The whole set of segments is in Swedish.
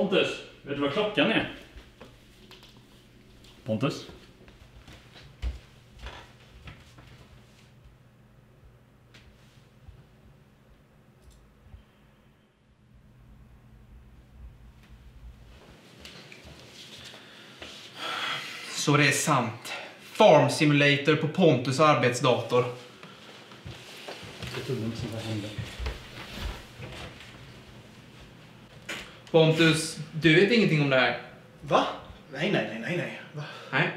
Pontus, vet du vad klockan är? Pontus? Så det är sant. Farm Simulator på Pontus arbetsdator. Jag trodde inte sånt här hände. Pontus, du vet ingenting om det här? Va? Nej, nej, nej, nej, nej. Va? Nej.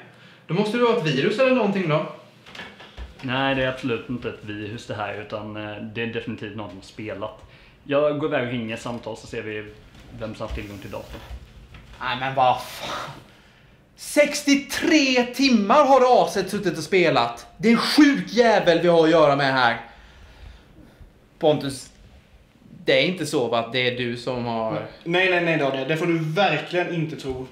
Då måste det vara ett virus eller någonting då? Nej, det är absolut inte ett virus det här, utan eh, det är definitivt någon som har spelat. Jag går iväg och ringer samtal så ser vi vem som har tillgång till datorn. Nej men vad fan. 63 timmar har aset suttit och spelat. Det är en sjuk jävel vi har att göra med här. Pontus, det är inte så va, att det är du som har... Nej, nej, nej Daniel. Det får du verkligen inte tro.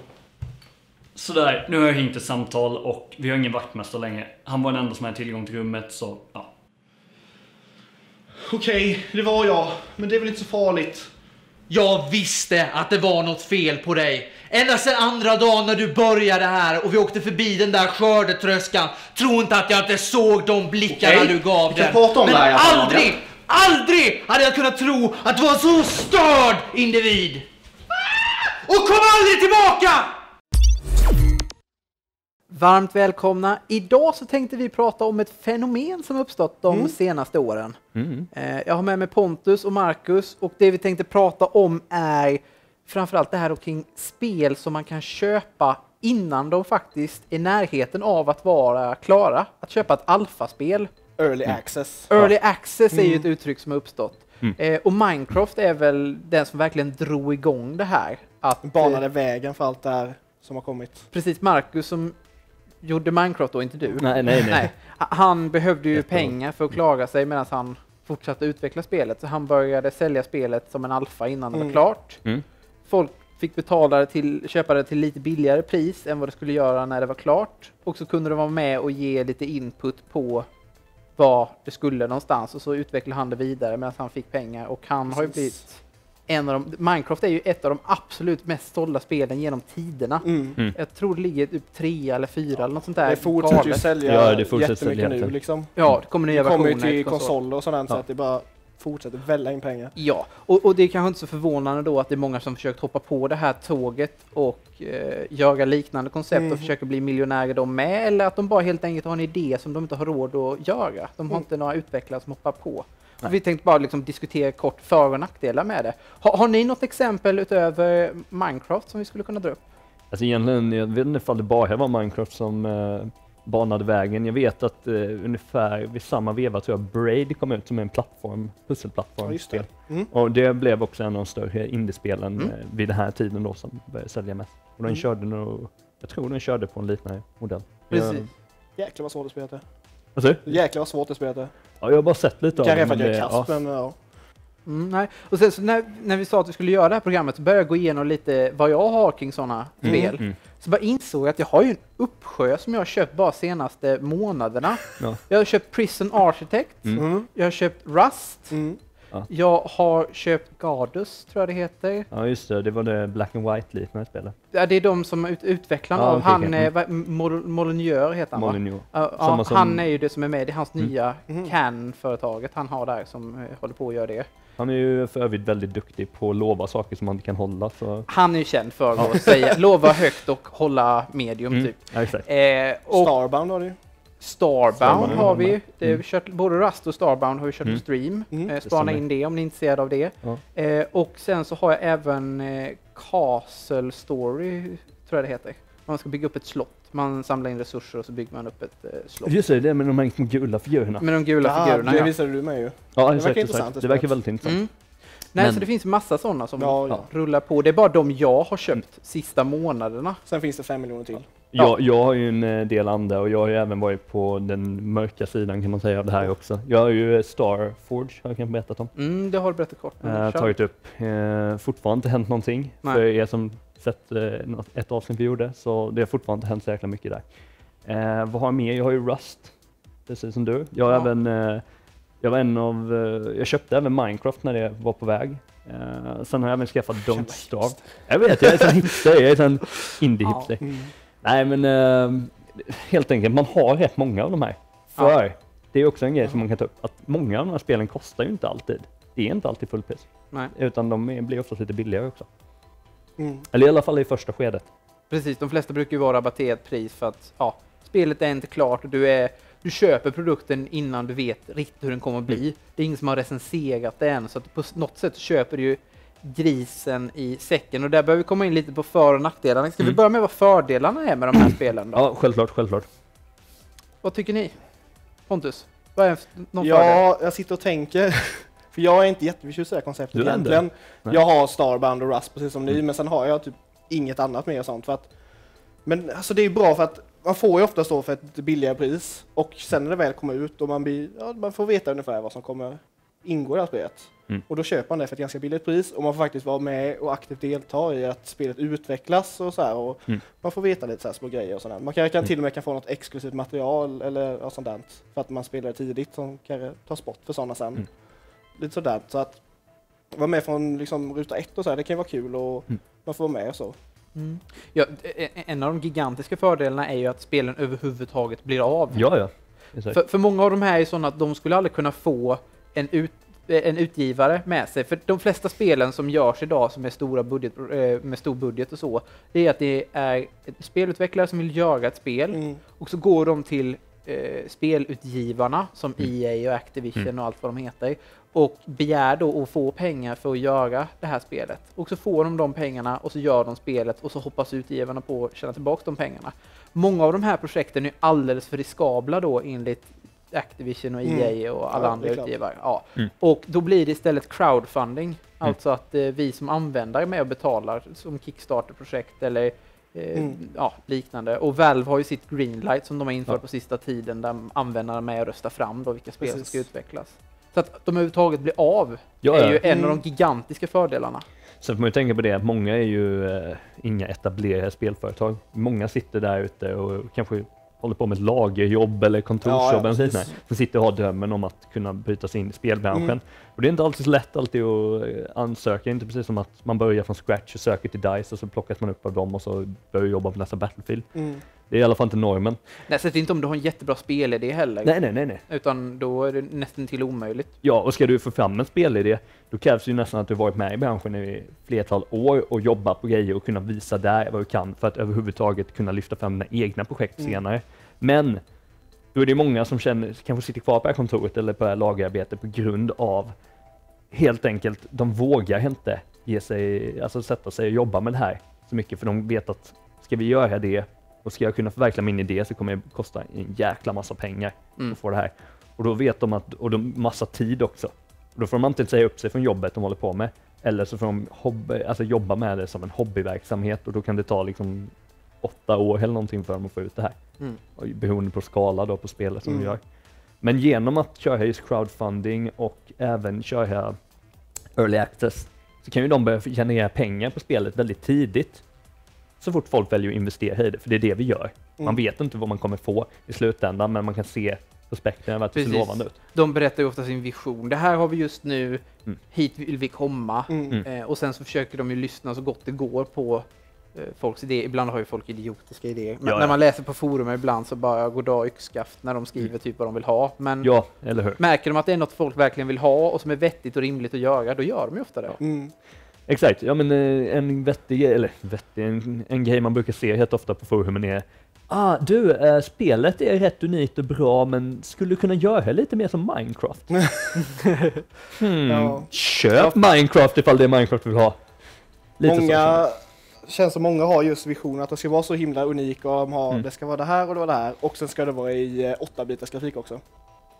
Sådär, nu har jag ringt ett samtal och vi har ingen vaktmästare längre. Han var den enda som hade tillgång till rummet, så ja. Okej, det var jag. Men det är väl inte så farligt. Jag visste att det var något fel på dig. Ända sedan andra dagen när du började här och vi åkte förbi den där skördetröskan. Tro inte att jag inte såg de blickarna Okej, du gav vi kan den. prata om Men det här i alla fall, aldrig, Adrian. Aldrig hade jag kunnat tro att du var en så störd individ. Och kom aldrig tillbaka! Varmt välkomna! Idag så tänkte vi prata om ett fenomen som uppstått de senaste åren. Eh, Jag har med mig Pontus och Marcus och det vi tänkte prata om är framförallt det här kring spel som man kan köpa innan de faktiskt är i närheten av att vara klara. Att köpa ett alfaspel. Early access. Early access är ju ett uttryck som har uppstått. Eh, och Minecraft är väl den som verkligen drog igång det här. Att, eh, Banade vägen för allt det här som har kommit. Precis, Marcus som gjorde Minecraft då, inte du. Nej, nej, nej. Ha- Han behövde ju Jättebra. pengar för att klara sig medan han fortsatte utveckla spelet. Så han började sälja spelet som en alfa innan det var Mm. klart. Mm. Folk fick betala det till, köpa det till lite billigare pris än vad det skulle göra när det var klart. Och så kunde de vara med och ge lite input på vad det skulle någonstans och så utvecklade han det vidare medan han fick pengar och han har ju Precis. blivit en av de, Minecraft är ju ett av de absolut mest sålda spelen genom tiderna. Mm. Jag tror det ligger typ trea eller fyra eller något sånt där. Det fortsätter ju sälja Ja, det fortsätter jättemycket sälja. nu liksom. Ja, det kommer nya Det kommer ju versioner till konsol. konsoler och sådant så Ja. att det bara fortsätter välla in pengar. Ja, och, och det är kanske inte så förvånande då att det är många som försökt hoppa på det här tåget och eh, göra liknande koncept Mhm. och försöka bli miljonärer de med, eller att de bara helt enkelt har en idé som de inte har råd att göra. De har Mm. inte några utvecklare som hoppar på. Vi tänkte bara liksom diskutera kort för och nackdelar med det. Har, har ni något exempel utöver Minecraft som vi skulle kunna dra upp? Alltså egentligen, jag vet inte ifall det bara var Minecraft som eh, banade vägen. Jag vet att eh, ungefär vid samma veva tror jag Braid kom ut som en plattform, pusselplattform. Ja, det. Mm. Och det blev också en av de större indiespelen Mm. eh, vid den här tiden då som började sälja mest. Och den Mm. körde nog, jag tror den körde på en liknande modell. Precis. Jag, Jäklar vad svårt det. vad sa du? Jäklar vad svårt att spela det. Ja, jag har bara sett lite av Kanske det. för att jag är det- kass ja. men ja. Mm, nej. Och sen så när, när vi sa att vi skulle göra det här programmet så började jag gå igenom lite vad jag har kring sådana Mm. spel. Mm. Så bara insåg jag att jag har ju en uppsjö som jag har köpt bara senaste månaderna. Ja. Jag har köpt Prison Architect, Mm. Mm. jag har köpt Rust, Mm. jag har köpt Gardus, tror jag det heter. ja, just det. Det var det Black and White-liknande spelet. Ja, det är de som ut, utvecklarna Ja, av okej, han, okej. eh, vad- Mol- Molyneux heter han va? Molyneux. Ja, ja, som- Han är ju det som är med, det är hans Mm. nya. Can-företaget han har där som eh, håller på att göra det. Han är ju för övrigt väldigt duktig på att lova saker som han inte kan hålla. Så. Han är ju känd för att säga, lova högt och hålla medium Mm. typ. Ja, exakt. Eh, och Starbound har du. Starbound Starbound har vi ju. Mm. Det har vi kört, både Rust och Starbound har vi kört Mm. på stream. Mm. Eh, Det spana stämmer. in det om ni är intresserade av det. Ja. Eh, och sen så har jag även eh, Castle Story, tror jag det heter. Man ska bygga upp ett slott. Man samlar in resurser och så bygger man upp ett eh, slott. Just det, det är med de här små gula figurerna. Med de gula Ja, figurerna det ja. visade du mig ju. Ja, verkar exakt, intressant exakt. att Det verkar väldigt intressant. Mm. Nej, Men- så det finns massa sådana som Ja, ja. rullar på. Det är bara de jag har köpt sista månaderna. Sen finns det fem miljoner till. Jag, jag har ju en eh, del andra och jag har ju även varit på den mörka sidan kan man säga av det här också. Jag har ju eh, Starforge, har jag kanske berättat om. Mm, det har du berättat kort. kör. tagit upp. Eh, fortfarande inte hänt någonting. Nej. För er som sett eh, ett avsnitt vi gjorde, så det har fortfarande inte hänt så jäkla mycket där. Eh, vad har jag mer? Jag har ju Rust, precis som du. Jag har Ja. även, eh, jag var en av, eh, jag köpte även Minecraft när det var på väg. Eh, sen har jag även skaffat Don't Starve. Jag vet, jag är sån hipster, jag är sån indie-hipster. Mm. Nej men eh, helt enkelt, man har rätt många av de här. För det är också en grej som man kan ta upp, att många av de här spelen kostar ju inte alltid. Det är inte alltid fullpris. Utan de blir oftast lite billigare också. Mm. Eller i alla fall i första skedet. Precis, de flesta brukar ju vara rabatterat pris för att ja, spelet är inte klart och du, är, du köper produkten innan du vet riktigt hur den kommer att bli. Det är ingen som har recenserat det än, så att på något sätt köper du ju grisen i säcken och där behöver vi komma in lite på för och nackdelarna. Ska vi Mm. börja med vad fördelarna är med de här spelen då? Ja, självklart, självklart. Vad tycker ni? Pontus? Vad är någon fördel? Ja, jag sitter och tänker. För jag är inte jätteförtjust i det här konceptet Du egentligen. Jag har Starbound och Rust precis som ni, Mm. men sen har jag typ inget annat mer och sånt. För att, men alltså det är bra för att man får ju oftast då för ett billigare pris. Och sen när det väl kommer ut och man, blir, ja, man får veta ungefär vad som kommer ingå i det här spelet. Mm. Och då köper man det för ett ganska billigt pris och man får faktiskt vara med och aktivt delta i att spelet utvecklas och så här. Och Mm. Man får veta lite så här små grejer och sådär. Man kan, kan Mm. till och med kan få något exklusivt material eller sånt där. För att man spelar tidigt som kan tas bort för sådana sen. Mm. Lite sådär. Så att vara med från liksom, ruta ett och så här, det kan ju vara kul och Mm. man får vara med och så. Mm. Ja, e- en av de gigantiska fördelarna är ju att spelen överhuvudtaget blir av. Ja, ja. För, för många av de här är sådana att de skulle aldrig kunna få en, ut, eh, en utgivare med sig. För de flesta spelen som görs idag som är stora budget, eh, med stor budget och så, det är att det är ett spelutvecklare som vill göra ett spel Mm. och så går de till eh, spelutgivarna som Mm. EA och Activision Mm. och allt vad de heter och begär då att få pengar för att göra det här spelet. Och så får de de pengarna och så gör de spelet och så hoppas utgivarna på att tjäna tillbaka de pengarna. Många av de här projekten är alldeles för riskabla då enligt Activision och Mm. EA och alla Ja, andra utgivare. Ja. Mm. Och då blir det istället crowdfunding, alltså att eh, vi som användare är med och betalar som Kickstarter-projekt eller eh, Mm. ja, liknande. Och Valve har ju sitt Greenlight som de har infört Ja. på sista tiden där användarna är med och röstar fram då vilka spel som Precis. ska utvecklas. Så att de överhuvudtaget blir av Ja, är ja. ju en Mm. av de gigantiska fördelarna. Sen får man ju tänka på det att många är ju eh, inga etablerade spelföretag. Många sitter där ute och kanske håller på med ett lagerjobb eller kontorsjobb Ja, ja, eller. Som sitter och har drömmen om att kunna bryta sig in i spelbranschen. Mm. Och det är inte alltid så lätt alltid att eh, ansöka, inte precis som att man börjar från scratch och söker till DICE och så plockas man upp av dem och så börjar jobba på nästa Battlefield. Mm. Det är i alla fall inte normen. Nej, är inte om du har en jättebra spelidé heller. Nej, nej, nej, nej. Utan då är det nästan till omöjligt. Ja, och ska du få fram en spelidé, då krävs det ju nästan att du varit med i branschen i flertal år och jobbat på grejer och kunna visa där vad du kan för att överhuvudtaget kunna lyfta fram dina egna projekt Mm. senare. Men då är det många som känner, kanske sitter kvar på det här kontoret eller på det här lagerarbetet på grund av helt enkelt, de vågar inte ge sig, alltså sätta sig och jobba med det här så mycket för de vet att ska vi göra det och ska jag kunna förverkliga min idé så kommer det kosta en jäkla massa pengar Mm. att få det här. Och då vet de att, och de massa tid också. Och då får de antingen säga upp sig från jobbet de håller på med, eller så får de hobby, alltså jobba med det som en hobbyverksamhet och då kan det ta liksom åtta år eller någonting för dem att få ut det här. Mm. Och Beroende på skala då på spelet som Mm. de gör. Men genom att köra just crowdfunding och även köra early access så kan ju de börja generera pengar på spelet väldigt tidigt. Så fort folk väljer att investera i det, för det är det vi gör. Man Mm. vet inte vad man kommer få i slutändan, men man kan se prospekten över att det ser lovande ut. De berättar ju ofta sin vision. Det här har vi just nu, Mm. hit vill vi komma. Mm. Mm. Eh, och sen så försöker de ju lyssna så gott det går på eh, folks idéer. Ibland har ju folk idiotiska idéer. Men Ja, ja. när man läser på forum ibland så bara goddag yxskaft när de skriver typ vad de vill ha. Men Mm. Ja, eller hur? märker de att det är något folk verkligen vill ha och som är vettigt och rimligt att göra, då gör de ju ofta det. Exakt, ja men eh, en vettig eller vettig, en, en grej man brukar se helt ofta på forumen är Ah, du, eh, spelet är rätt unikt och bra, men skulle du kunna göra lite mer som Minecraft? hmm, Ja. Köp Minecraft ifall det är Minecraft du vill ha. Lite många, känns som många har just visionen att det ska vara så himla unik och de har, Mm. det ska vara det här och det var det här och sen ska det vara i eh, 8-bitars grafik också.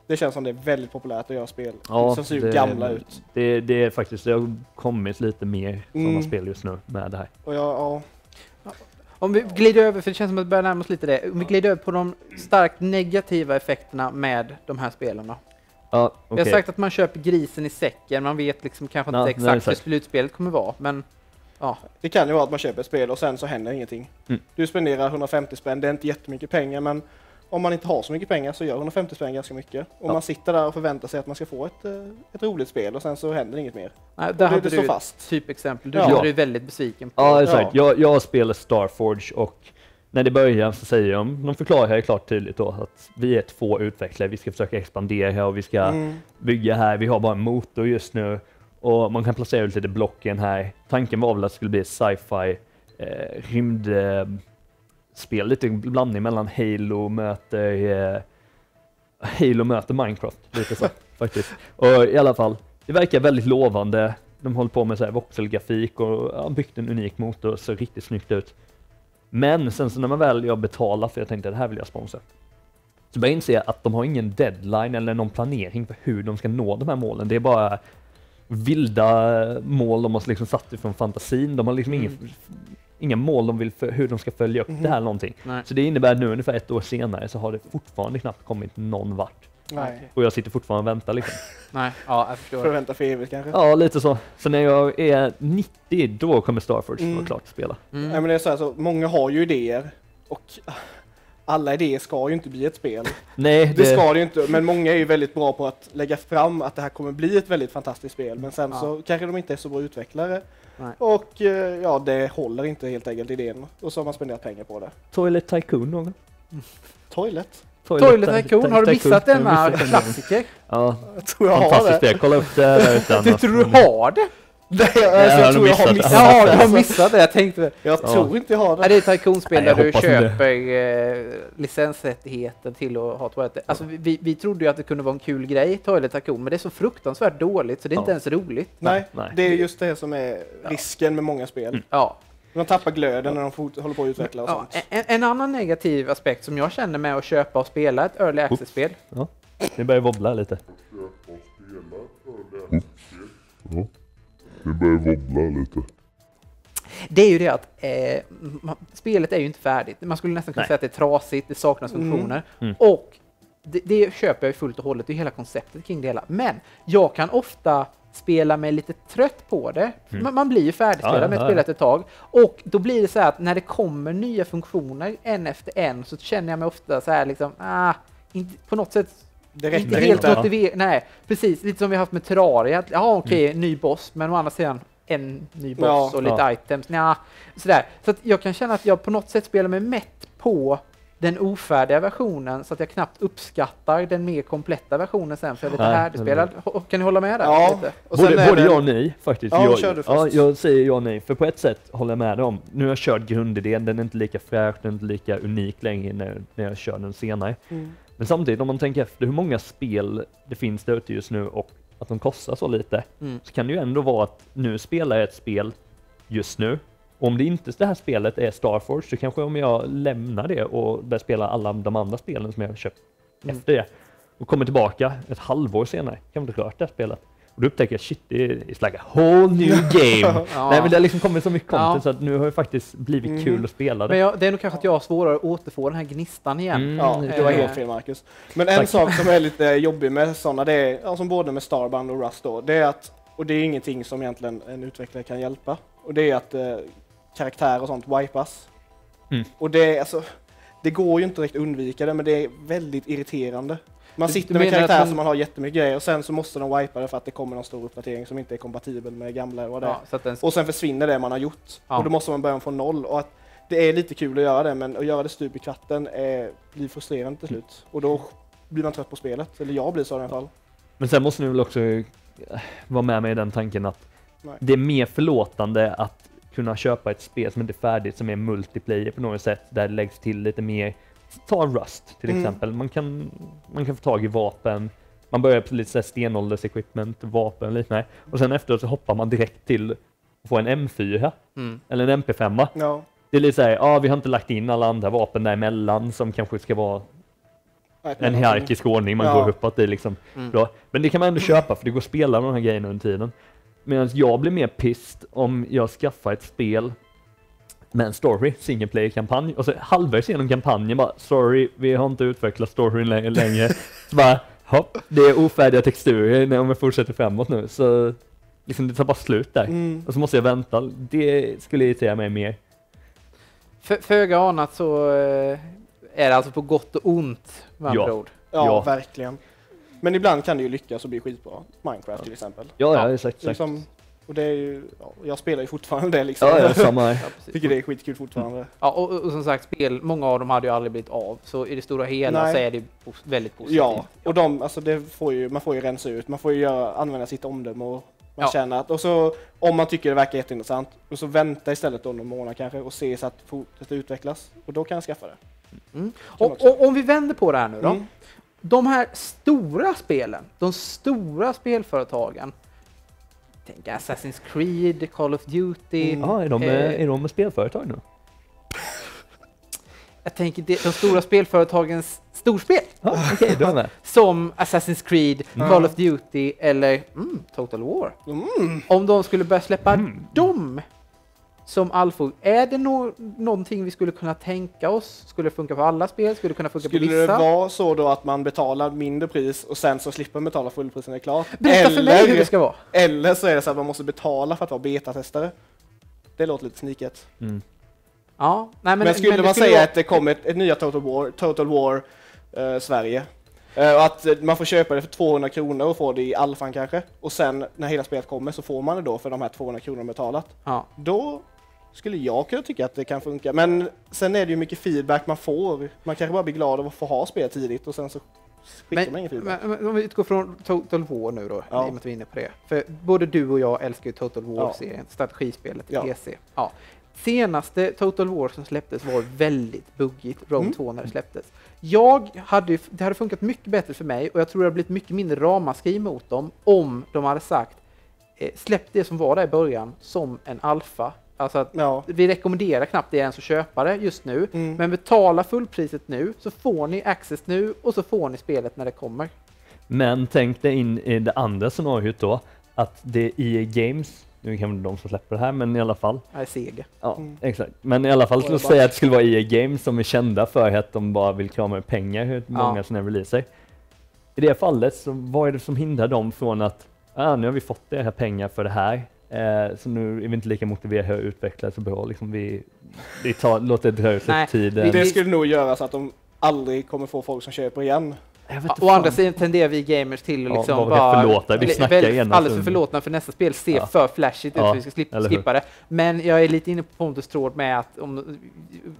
Det känns som det är väldigt populärt att göra spel Ja, som ser det- gamla ut. det, det är faktiskt, det har kommit lite mer sådana Mm. spel just nu med det här. Och jag, ja, Om vi glider över, för det känns som att vi börjar närma oss lite det, om vi glider över på de starkt negativa effekterna med de här spelen då. Ja, Vi har sagt att man köper grisen i säcken, man vet liksom kanske Ja, inte nej, exakt hur slutspelet kommer vara, men ja. det kan ju vara att man köper ett spel och sen så händer ingenting. Mm. Du spenderar 150 spänn, det är inte jättemycket pengar men om man inte har så mycket pengar så gör 150 spänn ganska mycket. Och Ja. man sitter där och förväntar sig att man ska få ett, eh, ett roligt spel och sen så händer inget mer. Nej, Det, där det, hade du fast. typexempel. Du Ja. ju väldigt besviken på. Ja, exakt. Ja. Jag, jag spelar Starforge och när det börjar så säger de, de förklarar ju klart tydligt då att vi är två utvecklare, vi ska försöka expandera och vi ska Mm. bygga här, vi har bara en motor just nu och man kan placera ut lite blocken här. Tanken var väl att det skulle bli sci-fi eh, rymdspel, eh, lite blandning mellan Halo möter eh, Halo möter Minecraft, lite så faktiskt. Och i alla fall, det verkar väldigt lovande. De håller på med så här voxelgrafik och har byggt en unik motor, ser riktigt snyggt ut. Men sen så när man väl jag betalar för jag tänkte det här vill jag sponsra. Så börjar jag inse att de har ingen deadline eller någon planering för hur de ska nå de här målen. Det är bara vilda mål de har liksom satt ifrån fantasin. De har liksom ingen, inga mål de vill för hur de ska följa upp det här någonting. Nej. Så det innebär att nu ungefär ett år senare så har det fortfarande knappt kommit någon vart. Nej. Och jag sitter fortfarande och väntar liksom. Nej, ja, jag förstår. Förvänta för evigt kanske. Ja, lite så. Så när jag är 90, då kommer Starforge Mm. vara klart att spela. Mm. Nej, men det är så här, så många har ju idéer och alla idéer ska ju inte bli ett spel. Nej, Det ska det ju inte, men många är ju väldigt bra på att lägga fram att det här kommer bli ett väldigt fantastiskt spel. Men sen Ja. så kanske de inte är så bra utvecklare. Nej. Och eh, ja, det håller inte helt enkelt idén. Och så har man spenderat pengar på det. Toilet Tycoon någon? Toilet? Toilet Tycoon, har du missat denna klassiker? Ja, Jag tror jag har fantastiskt det. Kolla upp det där ute. Du tror du har det? Nej, alltså, jag jag tror jag har missat det. Ja, du har missat det. Jag tänkte det. Jag Ja. tror inte jag har det. det är ett Nej, där jag du inte. köper eh, licensrättigheten till att ha toaletter. Alltså, vi- vi, trodde ju att det kunde vara en kul grej, Toilet Tycoon, men det är så fruktansvärt dåligt så det är inte Ja. ens roligt. Nej, Nej. det är just det som är risken med många spel. Ja. De tappar glöden när de håller på att utveckla och Ja, sånt. en, en annan negativ aspekt som jag känner med att köpa och spela ett early access-spel. Det börjar wobbla lite. Det börjar wobbla lite. Det är ju det att eh, ma- spelet är ju inte färdigt. Man skulle nästan kunna Nej. säga att det är trasigt, det saknas Mm. funktioner. Mm. Och det, det köper jag ju fullt och hållet, det är hela konceptet kring det hela. Men jag kan ofta spela mig lite trött på det. Mm. Man, man blir ju färdigspelad Ja, med ja, ett spel ja. efter ett tag. Och då blir det så här att när det kommer nya funktioner en efter en så känner jag mig ofta så här liksom, ah, inte, på något sätt Det inte räcker helt inte. Nej, precis. Lite som vi haft med Terraria. att, Ja, okej, Mm. ny boss, men å andra sidan en ny boss Ja. och lite Ja. items. Nja, sådär. Så att jag kan känna att jag på något sätt spelar mig mätt på den ofärdiga versionen så att jag knappt uppskattar den mer kompletta versionen sen för jag är lite. Ho- Kan ni hålla med där? Ja. Lite? Och sen Både, både det- ja och nej faktiskt. Ja, jag, kör du ja, först. jag säger ja och nej, för på ett sätt håller jag med om. Nu har jag kört grundidén, den är inte lika fräsch, den är inte lika unik längre när, när jag kör den senare. Mm. Men samtidigt om man tänker efter hur många spel det finns där ute just nu och att de kostar så lite, Mm. så kan det ju ändå vara att nu spelar jag ett spel just nu. Och om det inte det här spelet är Starforge så kanske om jag lämnar det och börjar spela alla de andra spelen som jag har köpt Mm. efter det och kommer tillbaka ett halvår senare, kan inte rört det här spelet. Och då upptäcker jag shit, det är it's like a whole new game. Ja. Nej men det har liksom kommit så mycket content Ja. så att nu har det faktiskt blivit Mhm. kul att spela det. Men jag, det är nog kanske att jag har svårare att återfå den här gnistan igen. Mm, Ja, lite du har Eh. helt fel Marcus. Men en Tack. sak som är lite jobbig med sådana, det är, som både med Starbound och Rust då, det är att, och det är ingenting som egentligen en utvecklare kan hjälpa, och det är att eh, karaktärer och sånt wipas. Mm. Och det är alltså, det går ju inte direkt att undvika det, men det är väldigt irriterande. Man sitter med karaktärer man- som man har jättemycket grejer och sen så måste de wipa det för att det kommer någon stor uppdatering som inte är kompatibel med gamla och det. Ja, den, Och sen försvinner det man har gjort. Ja. Och då måste man börja från noll. Och att det är lite kul att göra det, men att göra det stup i kvarten är, blir frustrerande till slut. Och då blir man trött på spelet. Eller jag blir så i alla fall. Men sen måste ni väl också eh, vara med mig i den tanken att Nej. det är mer förlåtande att kunna köpa ett spel som inte är färdigt, som är multiplayer på något sätt, där det läggs till lite mer. Ta Rust till Mm. exempel. Man kan, man kan få tag i vapen, man börjar på lite så här stenålders equipment, vapen och liknande. Och sen efteråt så hoppar man direkt till att få en M4 mm. eller en MP5. Ja. Det är lite såhär, ja vi har inte lagt in alla andra vapen däremellan som kanske ska vara en hierarkisk ordning man Ja. går uppåt i liksom. Mm. Bra. Men det kan man ändå köpa för det går att spela de här grejerna under tiden. Medan jag blir mer pissed om jag skaffar ett spel med en story, single player-kampanj, och så halvvägs genom kampanjen bara sorry, vi har inte utvecklat storyn lä- längre. så bara, hopp, det är ofärdiga texturer när- jag fortsätter framåt nu, så liksom det tar bara slut där. Mm. Och så måste jag vänta, det skulle irritera mig mer. För, föga anat så eh, är det alltså på gott och ont med andra Ja. ord. Ja, Ja. verkligen. Men ibland kan det ju lyckas och bli skitbra. Minecraft till exempel. Ja, Ja, ja, exakt. exakt. Liksom, och det är ju, ja, jag spelar ju fortfarande det liksom. Ja, ja, samma här. Ja, precis. Tycker det är skitkul fortfarande. Ja, och, och, som sagt, spel, många av dem hade ju aldrig blivit av, så i det stora hela Nej. så är det väldigt positivt. Ja, och de, alltså det får ju, man får ju rensa ut, man får ju göra, använda sitt omdöme och man Ja. känner att, och så om man tycker det verkar jätteintressant, och så vänta istället då någon månad kanske och se så att det fortsätter utvecklas. Och då kan jag skaffa det. Mm. Och, och om vi vänder på det här nu då. Mm. De här stora spelen, de stora spelföretagen. Tänk Assassin's Creed, Call of Duty. Mm. Ja, är de, Eh, är de spelföretag nu? Jag tänker det, de stora spelföretagens storspel. Ja, okej, då är jag med. Som Assassin's Creed, Mm. Call of Duty eller mm, Total War. Mm. Om de skulle börja släppa Mm. dem som alfo, är det no någonting vi skulle kunna tänka oss? Skulle det funka på alla spel? Skulle det kunna funka Skulle på det vissa? vara så då att man betalar mindre pris och sen så slipper man betala fullpris när det är klart? Berätta för mig hur det ska vara. eller så är det så att man måste betala för att vara betatestare. Det låter lite sniket. Mm. Ja, nej, men, Men, skulle det man skulle säga vara- att det kommer ett, ett nya Total War, Total War eh, Sverige, eh, och att eh, man får köpa det för 200 kronor och få det i alfan kanske, och sen när hela spelet kommer så får man det då för de här 200 kronorna betalat. Ja. Då skulle jag kunna tycka att det kan funka, men sen är det ju mycket feedback man får. Man kanske bara blir glad av att få ha spel tidigt och sen så skickar man ingen feedback. Men, men om vi utgår från Total War nu då, Ja. i och med att vi är inne på det. För både du och jag älskar ju Total Ja. War-serien, strategispelet i Ja. PC. Ja. Senaste Total War som släpptes var väldigt buggigt, Rome Mm. 2 när det släpptes. Jag hade, det hade funkat mycket bättre för mig och jag tror det hade blivit mycket mindre ramaskri mot dem om de hade sagt eh, släpp det som var där i början som en alfa. Alltså att Ja. vi rekommenderar knappt det ens att köpa det just nu. Mm. Men betala fullpriset nu så får ni access nu och så får ni spelet när det kommer. Men tänk dig in i det andra scenariot då, att det är EA Games, nu kan det de som släpper det här, men i alla fall. Nej, Sega. Ja, Mm. exakt. Men i alla fall, bara- säga att det skulle vara EA Games som är kända för att de bara vill krama ut pengar hur många Ja. sina releaser. I det fallet, så vad är det som hindrar dem från att, ah, nu har vi fått det här pengar för det här, eh, så nu är vi inte lika motiverade att utveckla så bra, liksom vi, vi tar, låter det dra ut lite tiden. Det skulle nog göra så att de aldrig kommer få folk som köper igen. Ja, Å andra sidan tenderar vi gamers till att Ja, liksom bara bara... förlåta, vi snackar väldigt- ena Alldeles för stunden. förlåtna för nästa spel ser Ja. för flashigt ut Ja, så vi ska slippa, skippa det. Men jag är lite inne på Pontus tråd med att om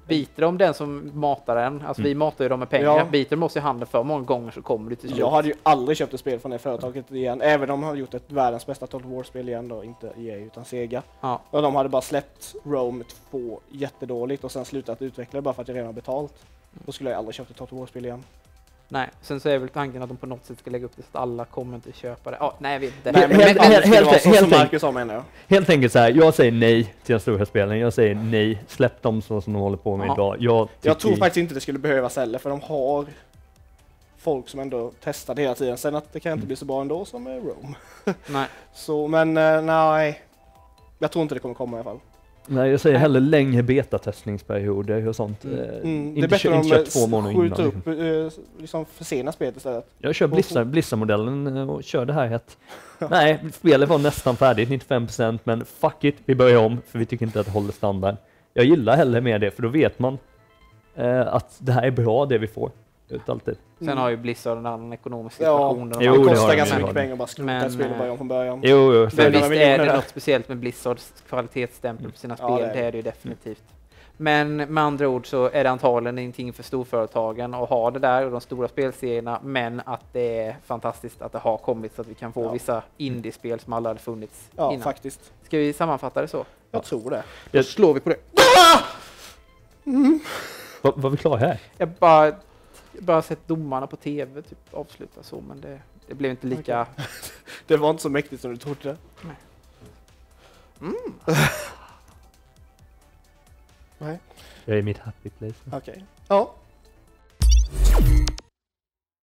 biter de den som matar en, alltså Mm. vi matar ju dem med pengar, Ja. biter de oss i handen för många gånger så kommer det till slut. Jag hade ju aldrig köpt ett spel från det företaget igen, även om de har gjort ett världens bästa Total War-spel igen då, inte EA utan Sega. Ja. Och de hade bara släppt Rome 2 jättedåligt och sen slutat utveckla det bara för att jag redan har betalt. Då skulle jag aldrig köpt ett Total War-spel igen. Nej, sen så är väl tanken att de på något sätt ska lägga upp det så att alla kommer inte köpa det. Ja, nej, jag vet inte. Nej, men helt- helt, helt- helt- helt som enkelt. Marcus sa menar jag. Helt enkelt så här, jag säger nej till de stora spelen, jag säger nej, släpp dem så som de håller på med Ja. idag. Jag, Jag tror faktiskt inte det skulle behövas heller, för de har folk som ändå testar det hela tiden. Sen att det kan inte bli så bra ändå som Rome. Nej. Så, men eh, nej. Jag tror inte det kommer komma i alla fall. Nej, jag säger hellre längre betatestningsperioder och sånt. Mm. Eh, Mm, det är bättre om inte de kör två månader skjuter upp, liksom. eh, liksom försena spelet istället. Jag kör Blizzard- Blizzard-modellen eh, och kör det här ett. Nej, spelet var nästan färdigt, 95% men fuck it, vi börjar om för vi tycker inte att det håller standard. Jag gillar hellre med det för då vet man eh, att det här är bra det vi får. Ut alltid. Sen har ju Blizzard en annan ekonomisk Ja. situation. de Jo, det det kostar de, ganska det mycket pengar att bara skrota Men, ett spel och börja om från början. Jo, jo, Men är det. visst är det där. något speciellt med Blizzards kvalitetsstämpel på sina spel, Ja, det, det är är det ju definitivt. Men med andra ord så är det antagligen ingenting för storföretagen att ha det där och de stora spelserierna, men att det är fantastiskt att det har kommit så att vi kan få Ja. vissa indiespel som aldrig hade funnits Ja, innan. faktiskt. Ska vi sammanfatta det så? Jag tror det. Då slår vi på det. Var, var vi klara här? Jag bara, bara sett domarna på tv typ avsluta så, men det, det blev inte lika... Det var inte så mäktigt som du trodde. Jag är i mitt happy place. Okej. Ja,